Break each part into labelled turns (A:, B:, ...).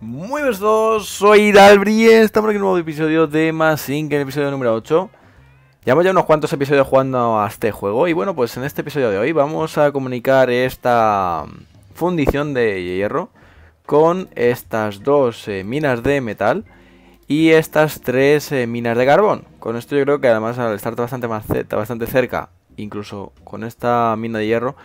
A: Muy buenos todos, soy Dalbri, estamos aquí en un nuevo episodio de Masink, en el episodio número 8 Llevamos ya unos cuantos episodios jugando a este juego y bueno, pues en este episodio de hoy vamos a comunicar esta fundición de hierro con estas dos eh, minas de metal y estas tres eh, minas de carbón. Con esto yo creo que además al estar bastante, más bastante cerca, incluso con esta mina de hierro,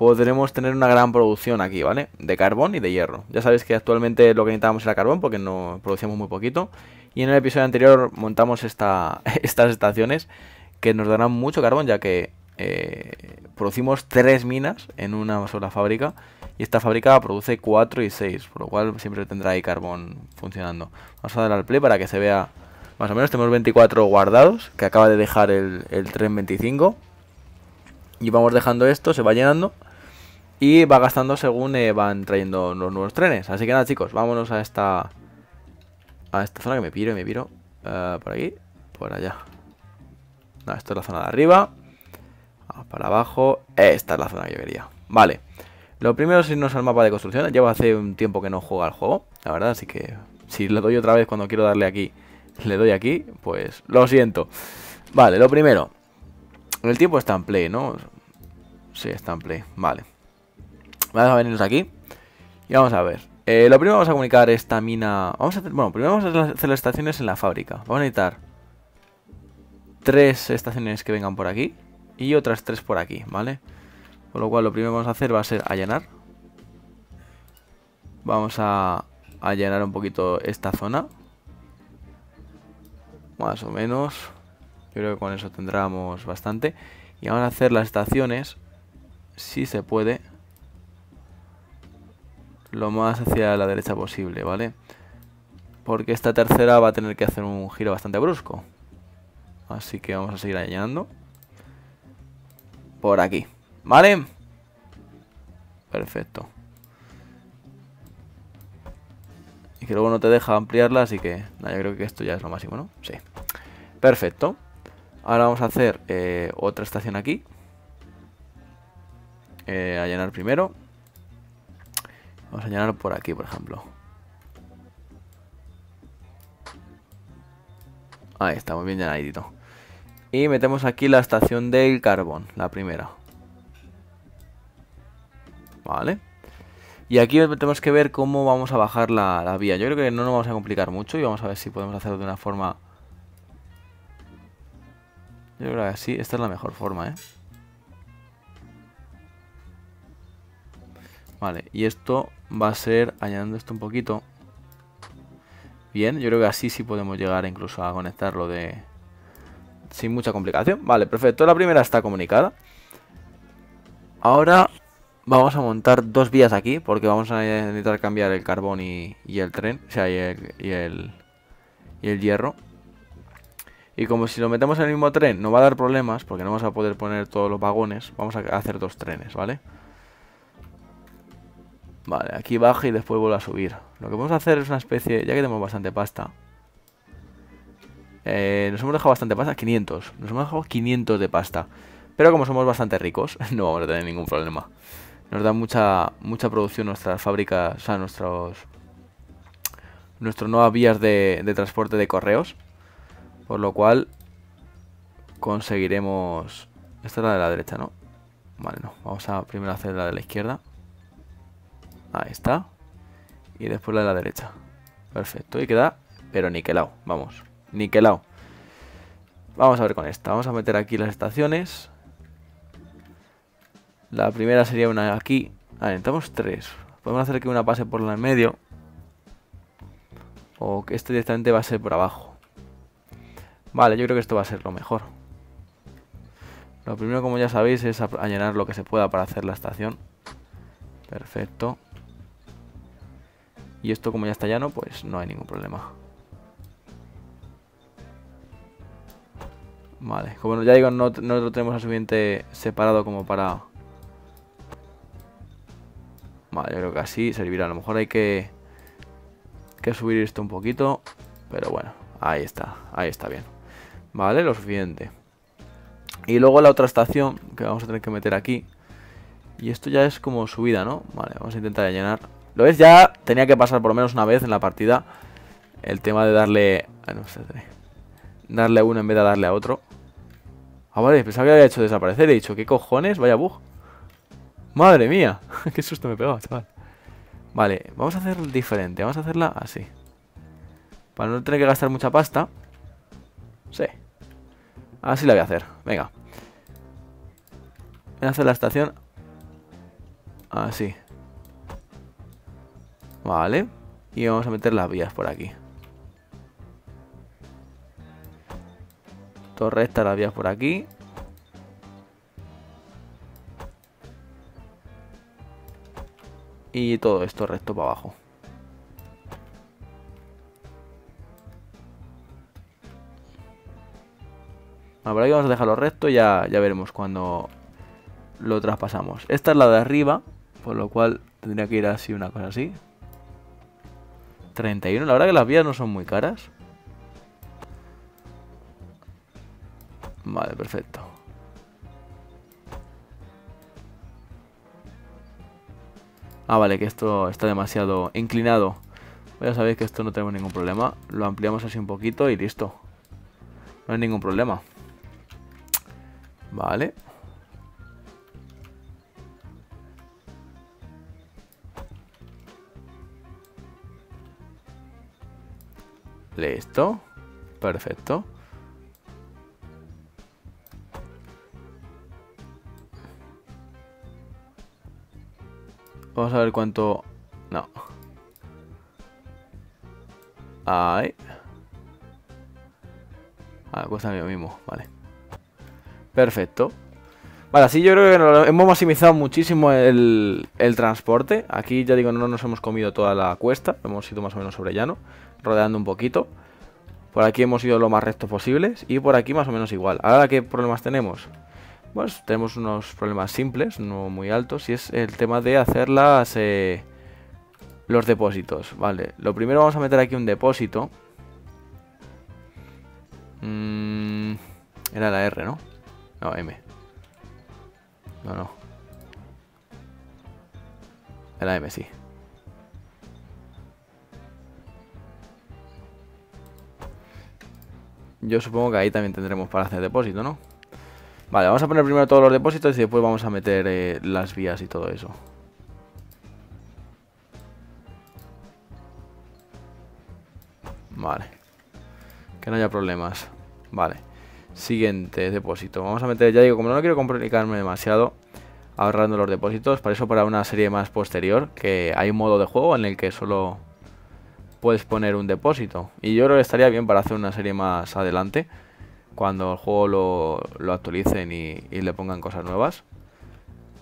A: podremos tener una gran producción aquí, ¿vale? De carbón y de hierro. Ya sabéis que actualmente lo que necesitábamos era carbón porque no producíamos muy poquito. Y en el episodio anterior montamos esta, estas estaciones que nos darán mucho carbón ya que eh, producimos tres minas en una sola fábrica y esta fábrica produce 4 y 6, por lo cual siempre tendrá ahí carbón funcionando. Vamos a dar al play para que se vea más o menos. Tenemos 24 guardados, que acaba de dejar el tren 25. Y vamos dejando esto, se va llenando. Y va gastando según eh, van trayendo los nuevos trenes. Así que nada chicos, vámonos a esta... A esta zona que me piro y me piro. Uh, por aquí, por allá. No, esto es la zona de arriba. Vamos para abajo. Esta es la zona que yo quería. Vale. Lo primero es irnos al mapa de construcción. Llevo hace un tiempo que no juego al juego, la verdad, así que si le doy otra vez cuando quiero darle aquí, le doy aquí, pues lo siento. Vale, lo primero. El tiempo está en play, ¿no? Sí, está en play. Vale. Vamos a venirnos aquí. Y vamos a ver. Eh, lo primero vamos a comunicar esta mina... Vamos a. Bueno, primero vamos a hacer las estaciones en la fábrica. Vamos a necesitar tres estaciones que vengan por aquí. Y otras tres por aquí, ¿vale? con lo cual lo primero que vamos a hacer va a ser allanar. Vamos a allanar un poquito esta zona. Más o menos. Yo creo que con eso tendremos bastante. Y vamos a hacer las estaciones, si se puede, lo más hacia la derecha posible, ¿vale? Porque esta tercera va a tener que hacer un giro bastante brusco. Así que vamos a seguir allanando. Por aquí. ¿Vale? Perfecto. Y que luego no te deja ampliarla, así que... yo creo que esto ya es lo máximo, ¿no? Sí. Perfecto. Ahora vamos a hacer eh, otra estación aquí. Eh, a llenar primero. Vamos a llenar por aquí, por ejemplo. Ahí está, muy bien llenadito. Y metemos aquí la estación del carbón, la primera. Vale. Y aquí tenemos que ver cómo vamos a bajar la, vía. Yo creo que no nos vamos a complicar mucho y vamos a ver si podemos hacerlo de una forma... Yo creo que sí, esta es la mejor forma, ¿eh? Vale, y esto va a ser añadiendo esto un poquito. Bien, yo creo que así sí podemos llegar incluso a conectarlo de... Sin mucha complicación. Vale, perfecto. La primera está comunicada. Ahora Vamos a montar dos vías aquí, porque vamos a necesitar cambiar el carbón y, el tren, o sea, y el, y el hierro. Y como si lo metemos en el mismo tren no va a dar problemas, porque no vamos a poder poner todos los vagones, vamos a hacer dos trenes, ¿vale? Vale, aquí baja y después vuelve a subir. Lo que vamos a hacer es una especie, ya que tenemos bastante pasta. Eh, nos hemos dejado bastante pasta, 500. Nos hemos dejado 500 de pasta. Pero como somos bastante ricos, no vamos a tener ningún problema nos da mucha mucha producción nuestras fábricas, o sea, nuestros nuestras nuevas vías de, transporte de correos. Por lo cual conseguiremos... Esta es la de la derecha, ¿no? Vale, no. Vamos a primero hacer la de la izquierda. Ahí está. Y después la de la derecha. Perfecto. Y queda, pero niquelado. Vamos. Niquelado. Vamos a ver con esta. Vamos a meter aquí las estaciones. La primera sería una aquí. A ver, necesitamos tres. Podemos hacer que una pase por la en medio. O que este directamente va a ser por abajo. Vale, yo creo que esto va a ser lo mejor. Lo primero, como ya sabéis, es llenar lo que se pueda para hacer la estación. Perfecto. Y esto como ya está llano, pues no hay ningún problema. Vale, como ya digo, no, no lo tenemos a suficiente separado como para Vale, yo creo que así servirá. A lo mejor hay que, que subir esto un poquito. Pero bueno, ahí está. Ahí está bien. Vale, lo suficiente. Y luego la otra estación que vamos a tener que meter aquí. Y esto ya es como subida, ¿no? Vale, vamos a intentar llenar. ¿Lo ves? Ya tenía que pasar por lo menos una vez en la partida el tema de darle... Ah, no, darle a uno en vez de darle a otro. Ah, vale, pensaba que había hecho desaparecer. He dicho, ¿qué cojones? Vaya bug. Madre mía. Qué susto me he pegado, chaval. Vale, vamos a hacer diferente. Vamos a hacerla así. Para no tener que gastar mucha pasta. Sí. Así la voy a hacer. Venga. Voy a hacer la estación. Así. Vale. Y vamos a meter las vías por aquí. Todo las vías por aquí. Y todo esto recto para abajo. Bueno, por aquí vamos a dejarlo recto ya, ya veremos cuando lo traspasamos. Esta es la de arriba, por lo cual tendría que ir así, una cosa así. 31, la verdad que las vías no son muy caras. Vale, perfecto. Ah, vale, que esto está demasiado inclinado. Pues ya sabéis que esto no tenemos ningún problema. Lo ampliamos así un poquito y listo. No hay ningún problema. Vale. Listo. Perfecto. Vamos a ver cuánto... No. Ahí. Ah, cuesta lo mismo, vale. Perfecto. Vale, así yo creo que hemos maximizado muchísimo el, transporte. Aquí ya digo, no nos hemos comido toda la cuesta. Hemos ido más o menos sobre llano, rodeando un poquito. Por aquí hemos ido lo más recto posible y por aquí más o menos igual. Ahora, ¿qué problemas tenemos? Pues tenemos unos problemas simples, no muy altos, y es el tema de hacer las, eh, los depósitos. Vale, lo primero vamos a meter aquí un depósito. Mm, era la R, ¿no? No, M. No, no. Era M, sí. Yo supongo que ahí también tendremos para hacer depósito, ¿no? Vale, vamos a poner primero todos los depósitos y después vamos a meter eh, las vías y todo eso. Vale. Que no haya problemas. Vale. Siguiente depósito. Vamos a meter, ya digo, como no quiero complicarme demasiado ahorrando los depósitos, para eso para una serie más posterior, que hay un modo de juego en el que solo puedes poner un depósito. Y yo creo que estaría bien para hacer una serie más adelante cuando el juego lo, actualicen y, le pongan cosas nuevas.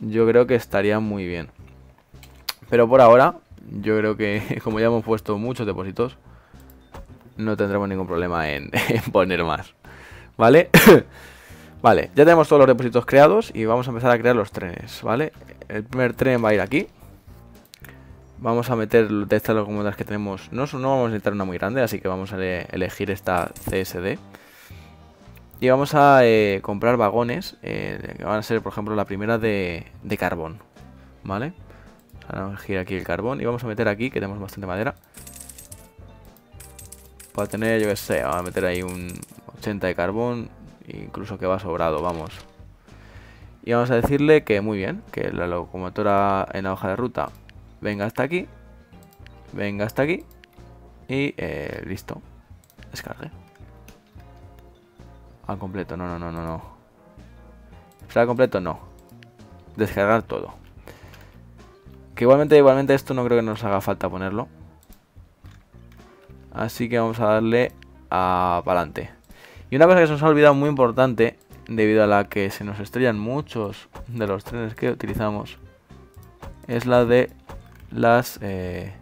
A: Yo creo que estaría muy bien. Pero por ahora, yo creo que como ya hemos puesto muchos depósitos, no tendremos ningún problema en, poner más. ¿Vale? vale, ya tenemos todos los depósitos creados y vamos a empezar a crear los trenes, ¿vale? El primer tren va a ir aquí. Vamos a meter de estas locomotoras que tenemos. No, no vamos a necesitar una muy grande, así que vamos a elegir esta CSD. Y vamos a eh, comprar vagones, eh, que van a ser, por ejemplo, la primera de, de carbón, ¿vale? Vamos a elegir aquí el carbón y vamos a meter aquí, que tenemos bastante madera. Para tener, yo que sé, vamos a meter ahí un 80 de carbón, incluso que va sobrado, vamos. Y vamos a decirle que muy bien, que la locomotora en la hoja de ruta venga hasta aquí, venga hasta aquí y eh, listo, descargue. Al completo, no, no, no, no, no. ¿Será completo? No. Descargar todo. Que igualmente, igualmente esto no creo que nos haga falta ponerlo. Así que vamos a darle a para adelante. Y una cosa que se nos ha olvidado muy importante, debido a la que se nos estrellan muchos de los trenes que utilizamos, es la de las eh,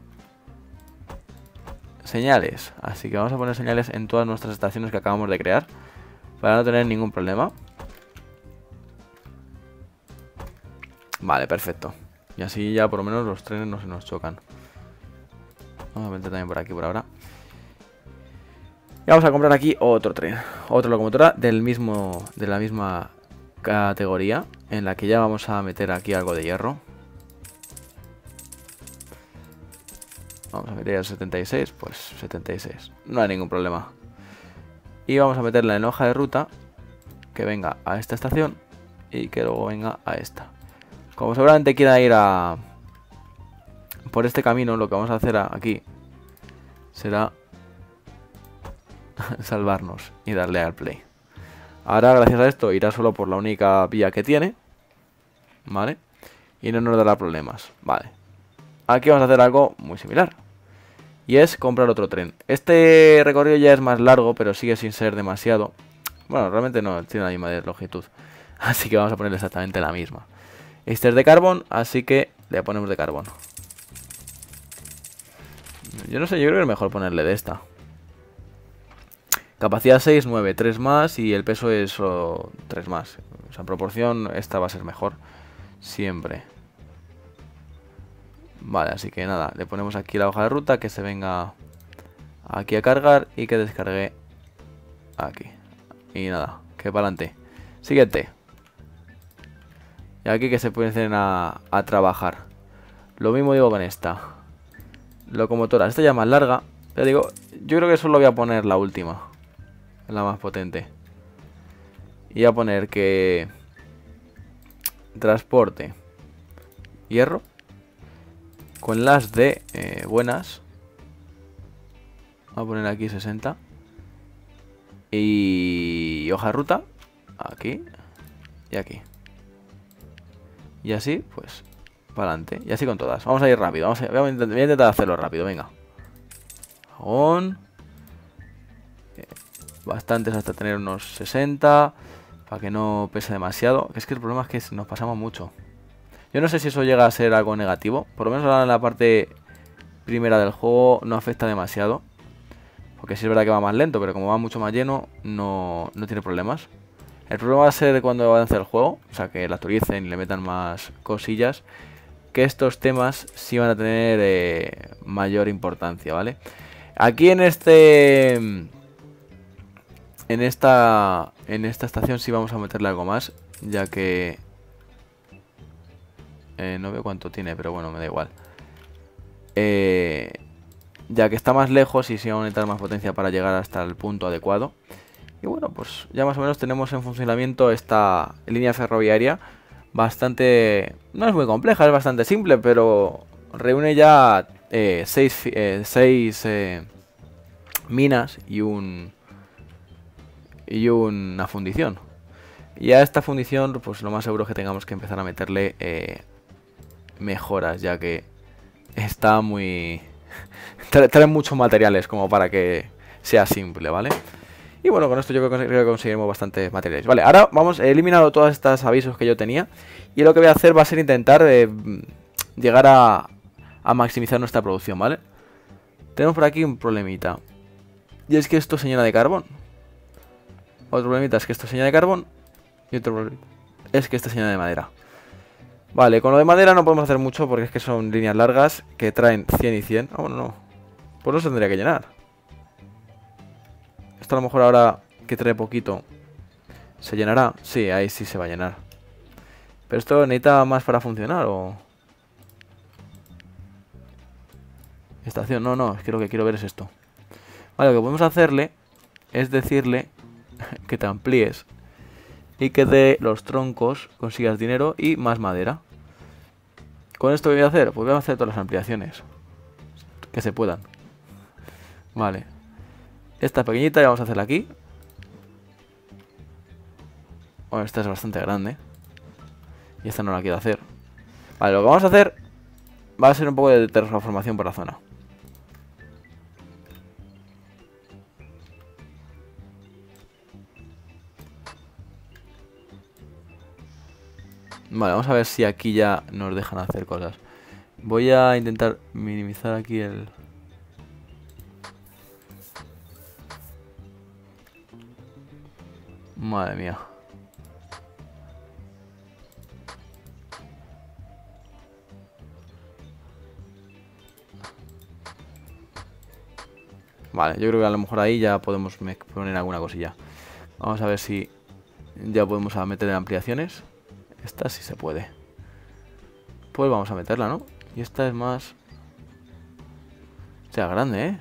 A: señales. Así que vamos a poner señales en todas nuestras estaciones que acabamos de crear para no tener ningún problema. Vale, perfecto. Y así ya por lo menos los trenes no se nos chocan. Vamos a meter también por aquí por ahora. Y vamos a comprar aquí otro tren. Otra locomotora del mismo, de la misma categoría en la que ya vamos a meter aquí algo de hierro. Vamos a meter el 76, pues 76. No hay ningún problema. Y vamos a meterla en hoja de ruta que venga a esta estación y que luego venga a esta. Como seguramente quiera ir a por este camino, lo que vamos a hacer aquí será salvarnos y darle al play. Ahora, gracias a esto, irá solo por la única vía que tiene. ¿Vale? Y no nos dará problemas. Vale. Aquí vamos a hacer algo muy similar. Y es comprar otro tren. Este recorrido ya es más largo, pero sigue sin ser demasiado. Bueno, realmente no tiene la misma longitud. Así que vamos a poner exactamente la misma. Este es de carbón, así que le ponemos de carbón. Yo no sé, yo creo que es mejor ponerle de esta. Capacidad 6, 9, 3 más y el peso es solo 3 más. O sea, en proporción esta va a ser mejor. Siempre. Vale, así que nada, le ponemos aquí la hoja de ruta que se venga aquí a cargar y que descargue aquí. Y nada, que para adelante. Siguiente. Y aquí que se pueden a, a trabajar. Lo mismo digo con esta. Locomotora. Esta ya más larga. Pero digo, yo creo que solo voy a poner la última la más potente. Y a poner que transporte hierro con las de eh, buenas. Vamos a poner aquí 60. Y hoja ruta. Aquí. Y aquí. Y así, pues, para adelante. Y así con todas. Vamos a ir rápido. Vamos a, voy, a intentar, hacerlo rápido, venga. Bastantes hasta tener unos 60 para que no pese demasiado. Es que el problema es que nos pasamos mucho. Yo no sé si eso llega a ser algo negativo. Por lo menos ahora en la parte primera del juego no afecta demasiado. Porque sí es verdad que va más lento, pero como va mucho más lleno, no, no tiene problemas. El problema va a ser cuando avance el juego, o sea, que la actualicen y le metan más cosillas, que estos temas sí van a tener eh, mayor importancia, ¿vale? Aquí en este en esta, en esta estación sí vamos a meterle algo más, ya que... Eh, no veo cuánto tiene, pero bueno, me da igual. Eh, ya que está más lejos y sí vamos a necesitar más potencia para llegar hasta el punto adecuado. Y bueno, pues ya más o menos tenemos en funcionamiento esta línea ferroviaria. Bastante... No es muy compleja, es bastante simple, pero reúne ya eh, seis, eh, seis minas y un y una fundición. Y a esta fundición, pues lo más seguro es que tengamos que empezar a meterle eh, mejoras, ya que está muy... trae muchos materiales como para que sea simple, ¿vale? Y bueno, con esto yo creo que conseguiremos bastantes materiales. Vale, ahora vamos, he eliminado todos estos avisos que yo tenía. Y lo que voy a hacer va a ser intentar eh, llegar a, a maximizar nuestra producción, ¿vale? Tenemos por aquí un problemita. Y es que esto se llena de carbón. Otro problemita es que esto es de carbón. Y otro problema es que esta es de madera. Vale, con lo de madera no podemos hacer mucho porque es que son líneas largas que traen 100 y 100. Ah, bueno, no. Pues no se tendría que llenar. Esto a lo mejor ahora que trae poquito se llenará. Sí, ahí sí se va a llenar. Pero esto necesita más para funcionar o... Estación, no, no, es que lo que quiero ver es esto. Vale, lo que podemos hacerle es decirle que te amplíes y que de los troncos consigas dinero y más madera. ¿Con esto qué voy a hacer? Pues voy a hacer todas las ampliaciones que se puedan. Vale. Esta pequeñita ya vamos a hacerla aquí. Bueno, esta es bastante grande. Y esta no la quiero hacer. Vale, lo que vamos a hacer va a ser un poco de transformación por la zona. Vale, vamos a ver si aquí ya nos dejan hacer cosas. Voy a intentar minimizar aquí el... Madre mía. Vale, yo creo que a lo mejor ahí ya podemos poner alguna cosilla. Vamos a ver si Ya podemos meter ampliaciones. Esta sí se puede. Pues vamos a meterla, ¿no? Y esta es más... O sea, grande, ¿eh?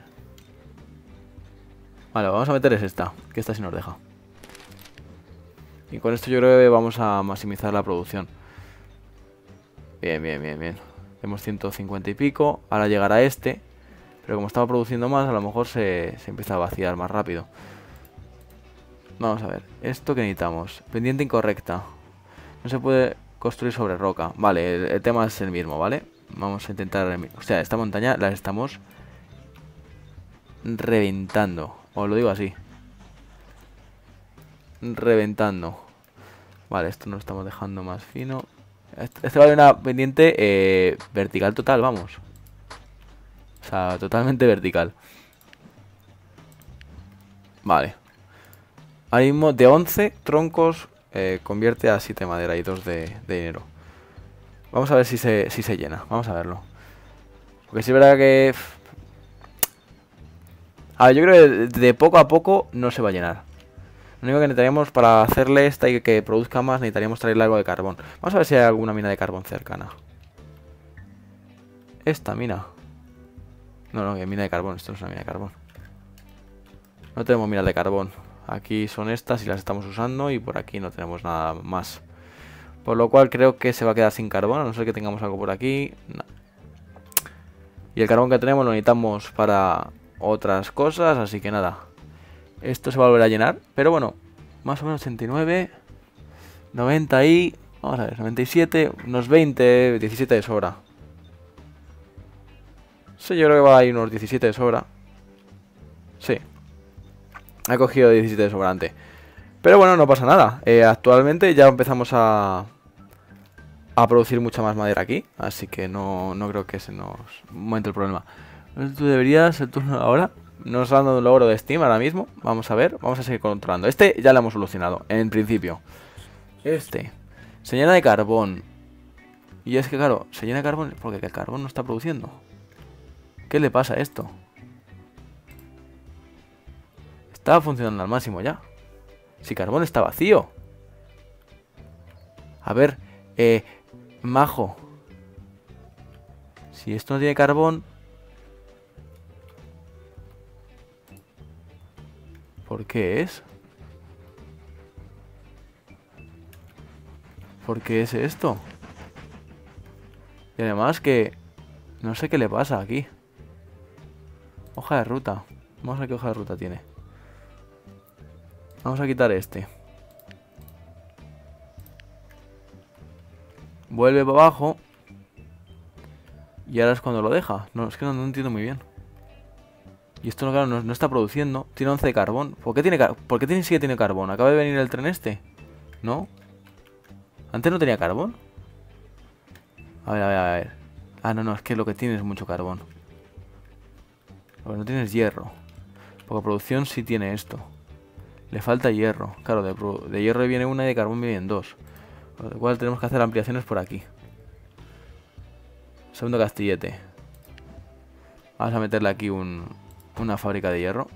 A: Vale, vamos a meter es esta. Que esta sí nos deja. Y con esto yo creo que vamos a maximizar la producción. Bien, bien, bien, bien. Tenemos 150 y pico. Ahora llegará este. Pero como estaba produciendo más, a lo mejor se, se empieza a vaciar más rápido. Vamos a ver. Esto que necesitamos. Pendiente incorrecta. No se puede construir sobre roca. Vale, el, tema es el mismo, ¿vale? Vamos a intentar... O sea, esta montaña la estamos reventando. Os lo digo así. Reventando. Vale, esto nos estamos dejando más fino. Este, este vale una pendiente eh, vertical total, vamos. O sea, totalmente vertical. Vale. Ahora mismo de 11 troncos eh, convierte a 7 madera y 2 de, dinero. Vamos a ver si se, si se llena. Vamos a verlo. Porque si es verdad que... A ver, yo creo que de poco a poco no se va a llenar. Lo único que necesitaríamos para hacerle esta y que produzca más, necesitaríamos traerle algo de carbón. Vamos a ver si hay alguna mina de carbón cercana. Esta mina. No, no, que mina de carbón. Esto no es una mina de carbón. No tenemos minas de carbón. Aquí son estas y las estamos usando y por aquí no tenemos nada más. Por lo cual creo que se va a quedar sin carbón, a no ser que tengamos algo por aquí. Y el carbón que tenemos lo necesitamos para otras cosas, así que nada. Esto se va a volver a llenar. Pero bueno, más o menos 89, 90 y... Vamos a ver, 97, unos 20, 17 de sobra. Sí, yo creo que va a ir unos 17 de sobra. Sí. Ha cogido 17 de sobrante. Pero bueno, no pasa nada. Eh, actualmente ya empezamos a... A producir mucha más madera aquí. Así que no, no creo que se nos momente el problema. Tú deberías el turno ahora. Nos está dando un logro de Steam ahora mismo. Vamos a ver, vamos a seguir controlando. Este ya lo hemos solucionado, en principio. Este. Se llena de carbón. Y es que, claro, se llena de carbón porque el carbón no está produciendo. ¿Qué le pasa a esto? Estaba funcionando al máximo ya. Si carbón está vacío. A ver, eh, majo. Si esto no tiene carbón, ¿Por qué es? ¿Por qué es esto? Y además que... No sé qué le pasa aquí. Hoja de ruta. Vamos a ver qué hoja de ruta tiene. Vamos a quitar este. Vuelve para abajo. Y ahora es cuando lo deja. No, es que no entiendo muy bien. Y esto claro, no, está produciendo. Tiene 11 de carbón. ¿Por qué, tiene, ¿Por qué tiene, sí que tiene carbón? ¿Acaba de venir el tren este? ¿No? ¿Antes no tenía carbón? A ver, a ver, a ver. Ah, no, no, es que lo que tiene es mucho carbón. Lo que no tiene es hierro. Porque producción sí tiene esto. Le falta hierro. Claro, de, de hierro viene una y de carbón vienen dos. Por lo cual tenemos que hacer ampliaciones por aquí. Segundo castillete. Vamos a meterle aquí un, una fábrica de hierro.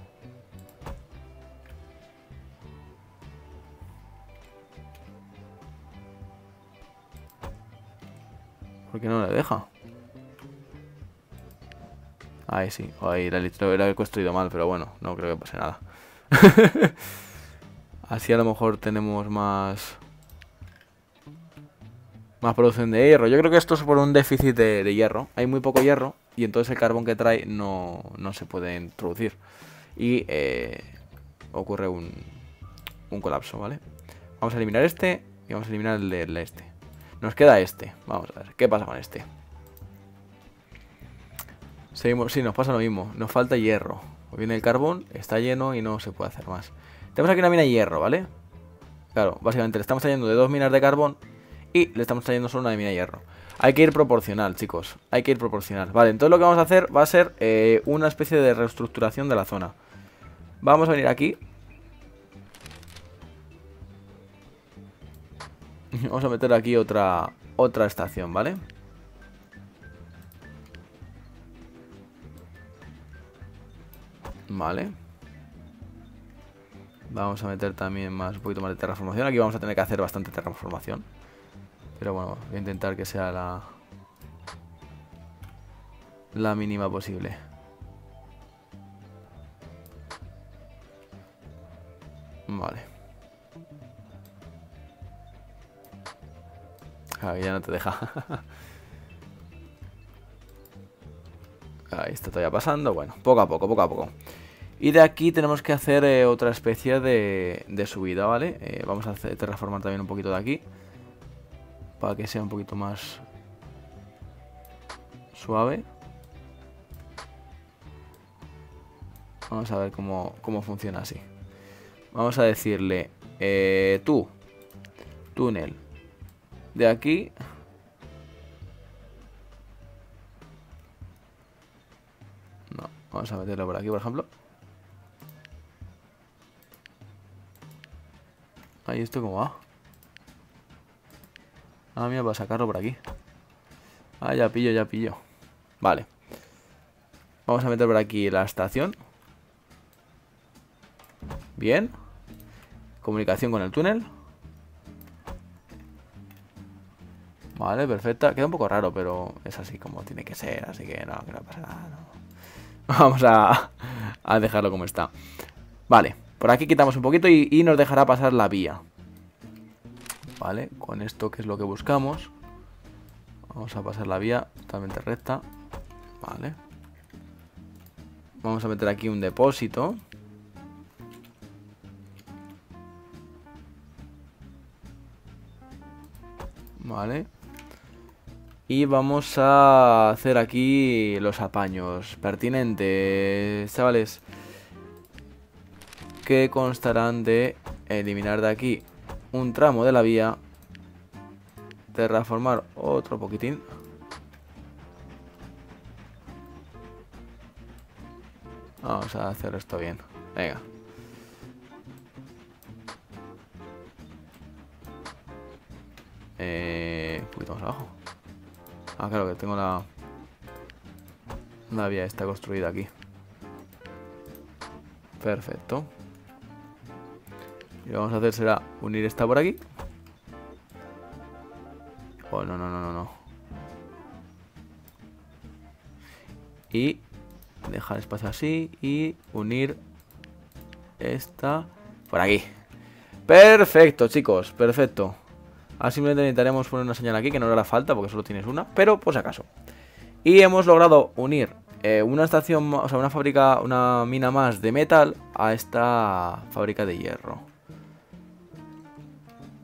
A: ¿Por qué no le deja? Ahí sí, ahí la, lo he construido mal, pero bueno, no creo que pase nada. Así a lo mejor tenemos más... Más producción de hierro. Yo creo que esto es por un déficit de hierro. Hay muy poco hierro y entonces el carbón que trae no, se puede introducir. Y eh, ocurre un, un colapso, ¿vale? Vamos a eliminar este y vamos a eliminar el de este. Nos queda este. Vamos a ver, ¿qué pasa con este? Seguimos, sí, nos pasa lo mismo. Nos falta hierro. Viene el carbón, está lleno y no se puede hacer más. Tenemos aquí una mina de hierro, ¿vale? Claro, básicamente le estamos trayendo de dos minas de carbón y le estamos trayendo solo una de mina de hierro. Hay que ir proporcional, chicos. Hay que ir proporcional. Vale, entonces lo que vamos a hacer va a ser eh, una especie de reestructuración de la zona. Vamos a venir aquí. Vamos a meter aquí otra, otra estación, ¿vale? Vale. Vamos a meter también más un poquito más de terraformación. Aquí vamos a tener que hacer bastante terraformación. Pero bueno, voy a intentar que sea la... La mínima posible. Vale. Ah, ya no te deja. Ahí está todavía pasando. Bueno, poco a poco, poco a poco. Y de aquí tenemos que hacer eh, otra especie de, subida, ¿vale? Eh, vamos a hacer, terraformar también un poquito de aquí. Para que sea un poquito más suave. Vamos a ver cómo, cómo funciona así. Vamos a decirle, eh, tú, túnel, de aquí no vamos a meterlo por aquí por ejemplo ahí esto como va ah mira para sacarlo por aquí ah ya pillo ya pillo vale vamos a meter por aquí la estación bien comunicación con el túnel Vale, perfecta. Queda un poco raro, pero es así como tiene que ser, así que no, que no pasa nada. Vamos a, a, dejarlo como está. Vale, por aquí quitamos un poquito y, y nos dejará pasar la vía. Vale, con esto que es lo que buscamos. Vamos a pasar la vía totalmente recta. Vale. Vamos a meter aquí un depósito. Vale. Y vamos a hacer aquí los apaños pertinentes, chavales. Que constarán de eliminar de aquí un tramo de la vía. Terraformar otro poquitín. Vamos a hacer esto bien. Venga. Eh, un poquito más abajo. Ah, claro, que tengo la... La vía está construida aquí. Perfecto. Lo que vamos a hacer será unir esta por aquí. Oh, no, no, no, no, no. Y dejar espacio así y unir esta por aquí. Perfecto, chicos, perfecto. Ahora simplemente necesitaremos poner una señal aquí que no le hará falta porque solo tienes una, pero por si acaso. Y hemos logrado unir eh, una estación, o sea, una fábrica, una mina más de metal a esta fábrica de hierro.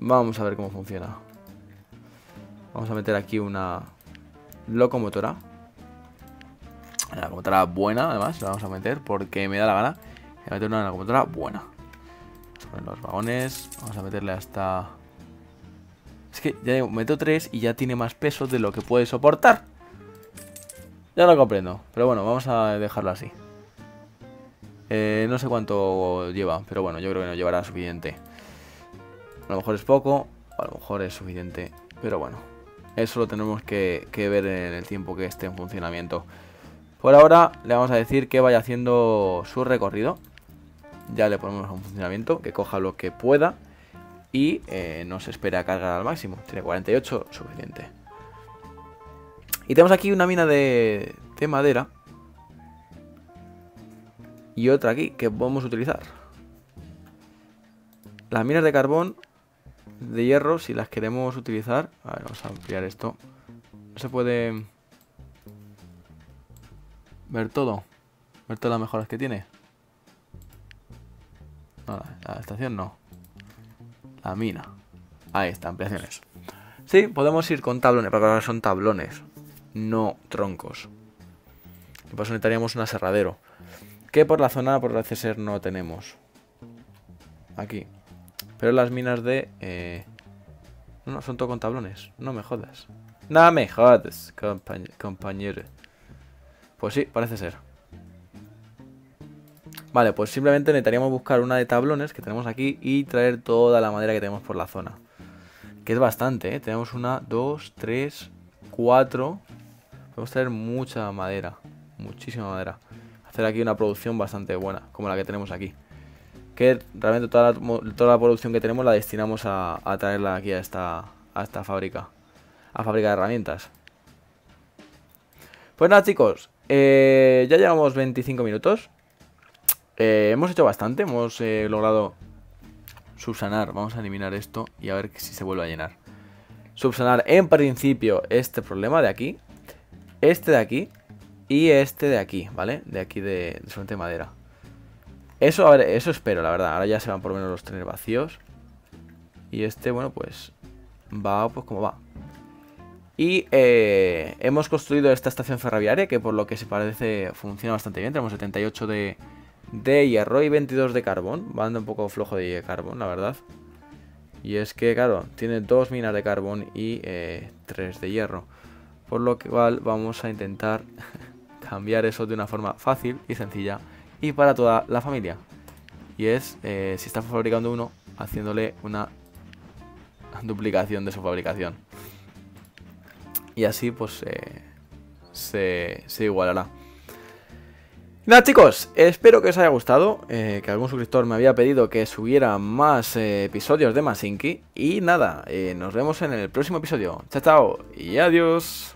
A: Vamos a ver cómo funciona. Vamos a meter aquí una locomotora. Una locomotora buena, además, la vamos a meter porque me da la gana. Voy a meter una locomotora buena. Vamos a poner los vagones. Vamos a meterle hasta... Es que ya meto 3 y ya tiene más peso de lo que puede soportar. Ya lo comprendo. Pero bueno, vamos a dejarlo así. Eh, no sé cuánto lleva, pero bueno, yo creo que nos llevará suficiente. A lo mejor es poco, a lo mejor es suficiente. Pero bueno, eso lo tenemos que, ver en el tiempo que esté en funcionamiento. Por ahora le vamos a decir que vaya haciendo su recorrido. Ya le ponemos un funcionamiento, que coja lo que pueda y eh, no espera cargar al máximo. Tiene 48, suficiente. Y tenemos aquí una mina de, de madera. Y otra aquí que podemos utilizar. Las minas de carbón, de hierro, si las queremos utilizar... A ver, vamos a ampliar esto. No se puede... Ver todo. Ver todas las mejoras que tiene. No, la estación no. La mina. Ahí está, ampliaciones. Sí, podemos ir con tablones, pero ahora son tablones, no troncos. Y por eso necesitaríamos un aserradero. Que por la zona, por el ser no tenemos. Aquí. Pero las minas de... Eh... No, son todo con tablones. No me jodas. No me jodas, compañero. Pues sí, parece ser. Vale, pues simplemente necesitaríamos buscar una de tablones que tenemos aquí y traer toda la madera que tenemos por la zona. Que es bastante, ¿eh? Tenemos una, dos, tres, cuatro. Podemos traer mucha madera. Muchísima madera. Hacer aquí una producción bastante buena, como la que tenemos aquí. Que realmente toda la, toda la producción que tenemos la destinamos a, traerla aquí a esta, a esta fábrica, a fábrica de herramientas. Pues nada chicos, eh, ya llevamos 25 minutos. Eh, hemos hecho bastante, hemos eh, logrado subsanar, vamos a eliminar esto y a ver si se vuelve a llenar. Subsanar en principio este problema de aquí, este de aquí y este de aquí, ¿vale? De aquí de, de de madera. Eso, eso espero, la verdad. Ahora ya se van por lo menos los trenes vacíos. Y este, bueno, pues va pues como va. Y eh, hemos construido esta estación ferroviaria que por lo que se parece funciona bastante bien. Tenemos 78 de, de hierro y 22 de carbón. Va un poco flojo de carbón, la verdad. Y es que, claro, tiene dos minas de carbón y eh, tres de hierro. Por lo cual vamos a intentar cambiar eso de una forma fácil y sencilla y para toda la familia. Y es, eh, si está fabricando uno, haciéndole una duplicación de su fabricación. Y así pues eh, se, se igualará. Nada chicos, espero que os haya gustado, eh, que algún suscriptor me había pedido que subiera más episodios de Masinki. Y nada, nos vemos en el próximo episodio. Chao, chao y adiós.